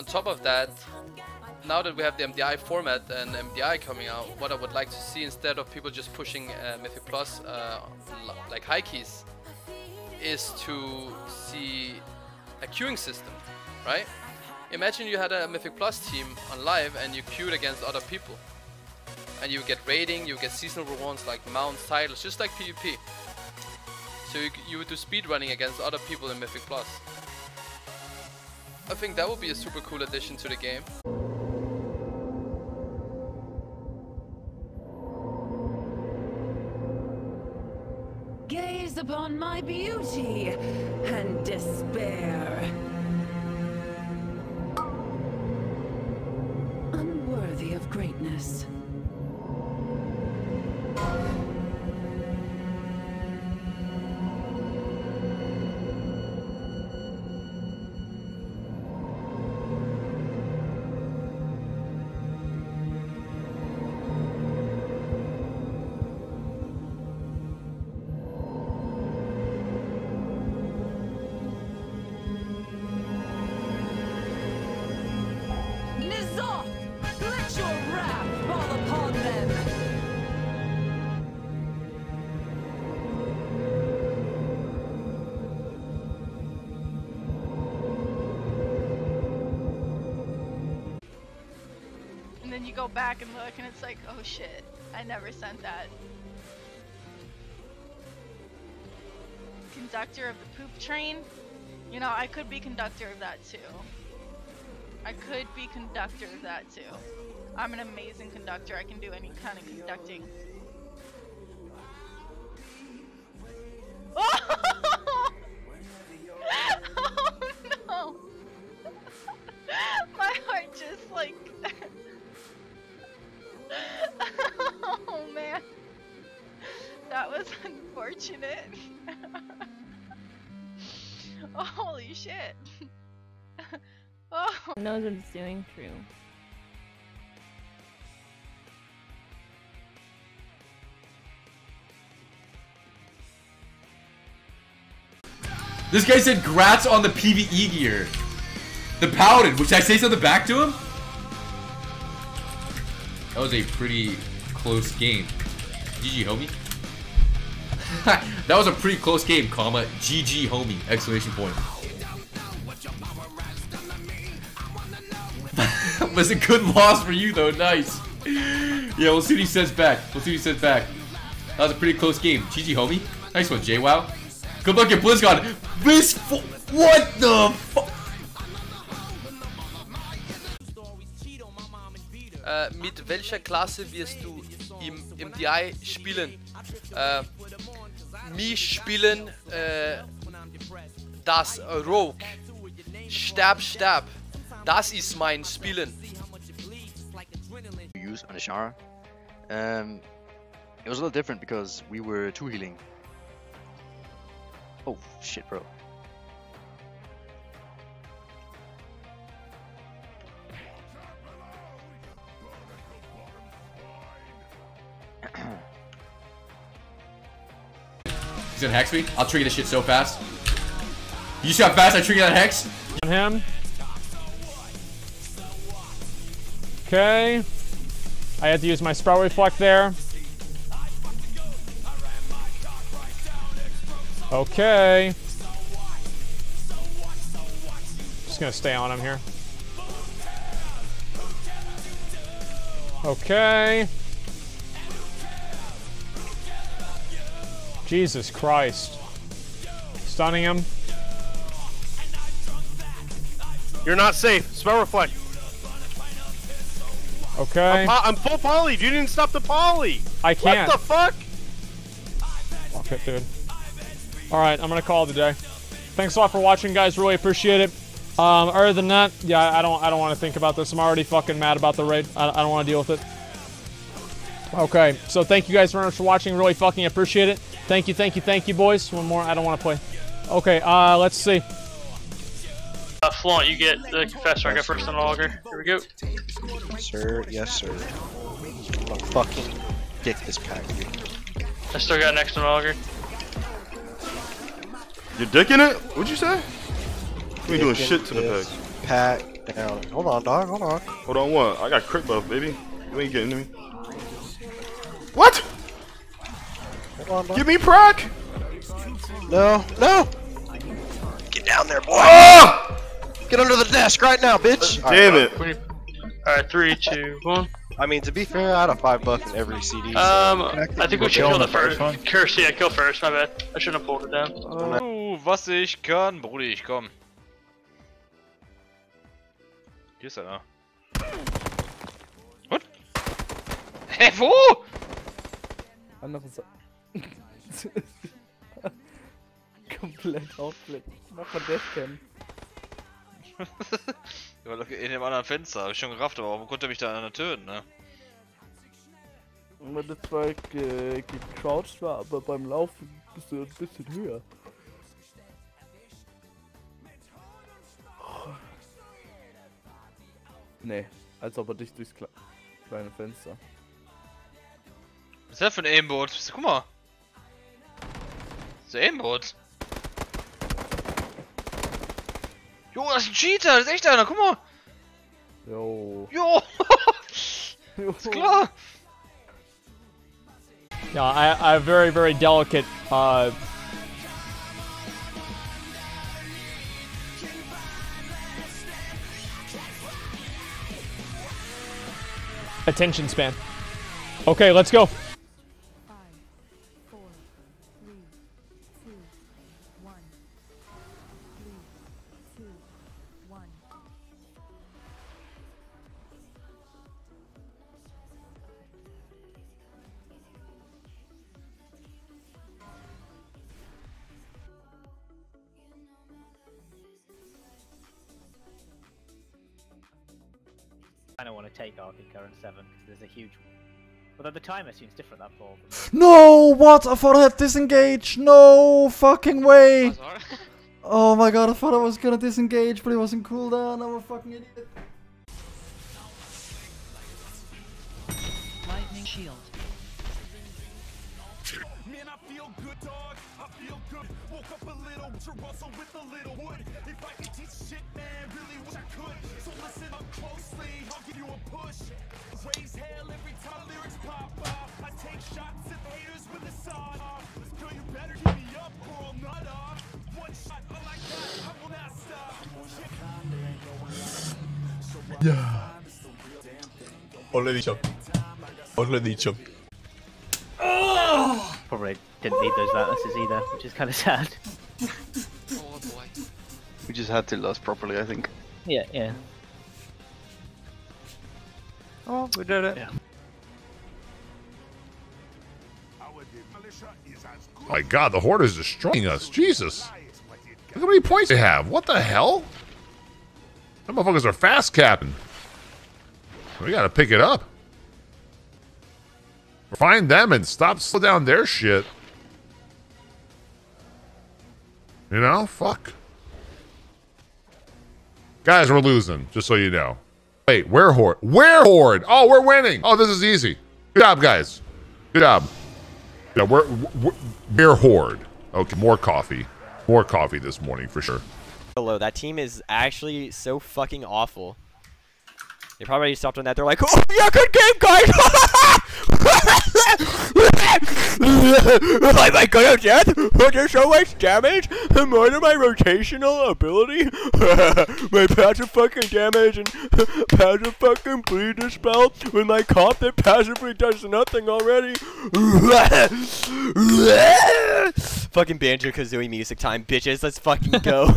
on top of that, now that we have the MDI format and MDI coming out, what I would like to see instead of people just pushing uh, Mythic Plus uh, like high keys, is to see a queuing system, right? Imagine you had a Mythic Plus team on live and you queued against other people. And you get rating, you get seasonal rewards like mounts, titles, just like PvP. So you, you would do speedrunning against other people in Mythic Plus. I think that would be a super cool addition to the game. Gaze upon my beauty and despair. Then you go back and look and it's like, oh shit, I never sent that. Conductor of the poop train? You know, I could be conductor of that too. I could be conductor of that too. I'm an amazing conductor. I can do any kind of conducting. Was unfortunate. Holy shit. oh. knows what it's doing. True. This guy said grats on the PvE gear. The Paladin. Which I say something back to him? That was a pretty close game. GG, homie. that was a pretty close game, comma. GG, homie. Exclamation point. was a good loss for you, though. Nice. Yeah, we'll see what he says back. We'll see what he says back. That was a pretty close game. GG, homie. Nice one, JWoww. Good luck at BlizzCon. This what the fuck? Äh, mit welcher Klasse wirst du im MDI spielen? Äh, mich spielen äh, das Rogue. Stab, stab. Das ist mein Spielen. use on Azshara. Um, it was a little different because we were two healing. Oh shit, bro. He's gonna hex me. I'll trigger this shit so fast. You see how fast I trigger that hex? On him. Okay. I had to use my spell reflect there. Okay. Just gonna stay on him here. Okay. Jesus Christ. Stunning him. You're not safe. Spell reflect. Okay. I'm, po- I'm full poly. You didn't stop the poly. I can't. What the fuck? Fuck it, dude. Alright, I'm gonna call it a day. Thanks a lot for watching, guys. Really appreciate it. Um, other than that, yeah, I don't I don't want to think about this. I'm already fucking mad about the raid. I, I don't want to deal with it. Okay, so thank you guys very much for watching. Really fucking appreciate it. Thank you, thank you, thank you, boys. One more. I don't want to play. Okay, uh, let's see. Uh, Flaunt, you get the confessor. I got first on auger. Here we go. Sir, yes, sir. I'll fucking dick this pack, dude. I still got next on auger. You're dicking it? What'd you say? We ain't doing shit to the pack. Pack down. Hold on, dog. Hold on. Hold on, what? I got crit buff, baby. You ain't getting to me. What? Hold on. Give me proc! No, no. Get down there, boy. Ah! Get under the desk right now, bitch. Damn it. Alright, three, two, one. I mean, to be fair, I had a five buff in every CD. so Um, I think we should kill the first. Curse, yeah, kill first, my bad. I shouldn't have pulled it down. Uh, was ich kann, Bruder, ich komm. Hier ist einer. Und? Hä, wo? Andere Seite. Komplett aufblick. Mach. Ja, look, in dem anderen Fenster, hab ich schon gerafft, aber warum konnte er mich da einer töten, ne? Wenn du zwar ge gecrouched war, aber beim Laufen bist du ein bisschen höher. Nee, als ob er dich durchs Kle kleine Fenster. Was ist das für ein Aimbot? Guck mal. Das ist Aimbot. Jo, das ist ein Cheater, das ist echt einer, guck mal. Jo. Jo. ist klar. Yeah, I, I very, very delicate uh, attention span. Okay, let's go. I don't want to take Arc in current 7 because there's a huge. One. Although the timer seems different that fall. No, what? I thought I had disengaged. No fucking way. Oh my god, I thought I was gonna disengage, but it wasn't cooldown. I'm a fucking idiot. Lightning shield. Man, I feel good, dog. I feel good. Woke up a little, to rustle with a little wood. If I could teach shit, man, really wish I could. So listen up closely, I'll give you a push. Raise hell every time lyrics pop off. I take shots at haters with a sawed off. Girl, you better keep me up or I'll nut off. One shot, oh my god, I will not stop. Ya. Os lo he dicho. Os lo he dicho. Probably didn't need those Atlases either, which is kind of sad. We just had to last properly, I think. Yeah, yeah. Oh, we did it. Yeah. My god, the Horde is destroying us. Jesus. Look how many points they have. What the hell? Them motherfuckers are fast capping. We gotta pick it up. Find them and stop slow down their shit. You know? Fuck. Guys, we're losing, just so you know. Wait, where Horde? Where Horde? Oh, we're winning. Oh, this is easy. Good job, guys. Good job. Yeah, we're, we're beer horde. Okay, more coffee. More coffee this morning for sure. Hello, that team is actually so fucking awful. They probably stopped on that. They're like, oh yeah, good game, guys. I might go to death, but there's so much damage. More than my rotational ability. my passive fucking damage and passive fucking bleed dispel with my comp that passively does nothing already. fucking Banjo Kazooie music time, bitches. Let's fucking go.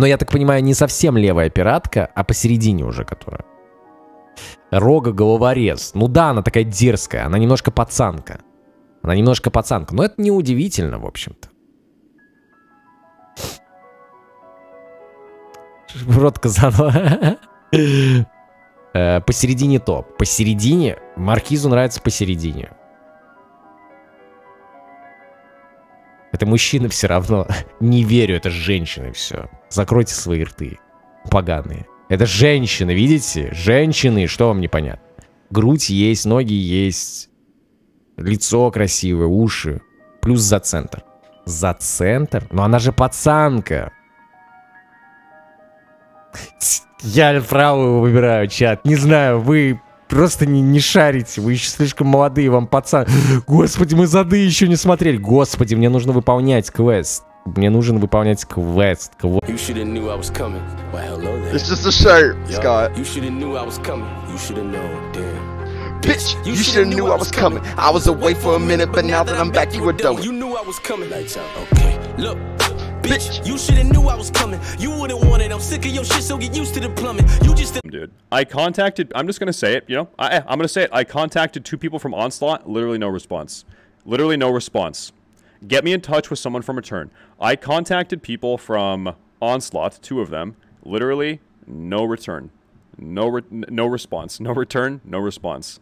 Но я так понимаю, не совсем левая пиратка, а посередине уже которая. Рога головорез. Ну да, она такая дерзкая, она немножко пацанка. Она немножко пацанка, но это не удивительно, в общем-то. Рот Казанова. Э, Посередине топ. Посередине. Маркизу нравится посередине. Это мужчина все равно. Не верю, это женщины все. Закройте свои рты. Поганые. Это женщины, видите? Женщины, что вам непонятно? Грудь есть, ноги есть. Лицо красивое, уши. Плюс за центр. За центр? Но она же пацанка. Я правую выбираю, чат. Не знаю, вы просто не, не шарите. Вы еще слишком молодые, вам пацан. Господи, мы зады еще не смотрели. Господи, мне нужно выполнять квест. Мне нужно выполнять квест. квест. Have. It's just a shirt, Scott. You should have knew I was coming. You should have known, damn. Bitch, you should have knew I was coming. I was away for a minute, but now that I'm back, you were done. You knew I was coming. Lights out. Okay. Look. Bitch, you should have knew I was coming. You wouldn't want it. I'm sick of your shit, so get used to the plumbing. You just dude. I contacted. I'm just gonna say it. You know, I, eh, I'm gonna say it. I contacted two people from Onslaught. Literally no response. Literally no response. Get me in touch with someone from Return. I contacted people from Onslaught. Two of them. Literally no return. No re no response. No return. No response.